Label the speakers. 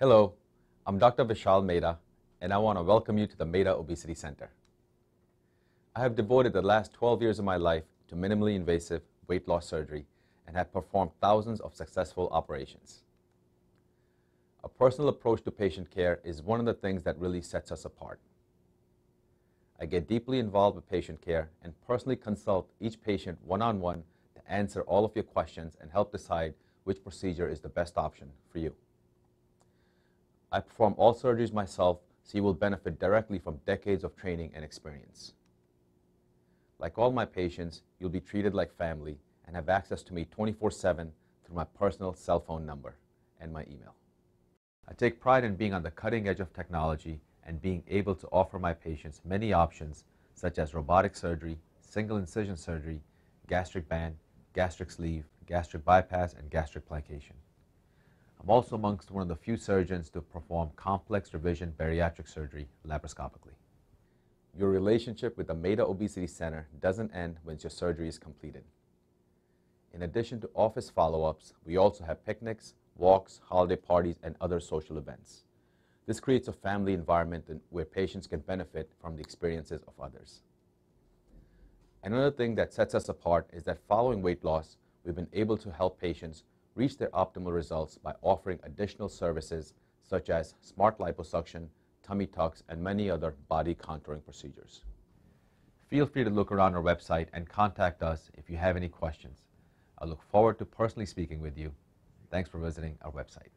Speaker 1: Hello, I'm Dr. Vishal Mehta, and I want to welcome you to the Mehta Obesity Center. I have devoted the last 12 years of my life to minimally invasive weight loss surgery and have performed thousands of successful operations. A personal approach to patient care is one of the things that really sets us apart. I get deeply involved with patient care and personally consult each patient one on one to answer all of your questions and help decide which procedure is the best option for you. I perform all surgeries myself, so you will benefit directly from decades of training and experience. Like all my patients, you'll be treated like family and have access to me 24 7 through my personal cell phone number and my email. I take pride in being on the cutting edge of technology and being able to offer my patients many options such as robotic surgery, single incision surgery, gastric band, gastric sleeve, gastric bypass, and gastric plication. I'm also amongst one of the few surgeons to perform complex revision bariatric surgery laparoscopically. Your relationship with the Mehta Obesity Center doesn't end once your surgery is completed. In addition to office follow-ups, we also have picnics, walks, holiday parties, and other social events. This creates a family environment where patients can benefit from the experiences of others. Another thing that sets us apart is that following weight loss, we've been able to help patients reach their optimal results by offering additional services such as smart liposuction, tummy tucks, and many other body contouring procedures. Feel free to look around our website and contact us if you have any questions. I look forward to personally speaking with you. Thanks for visiting our website.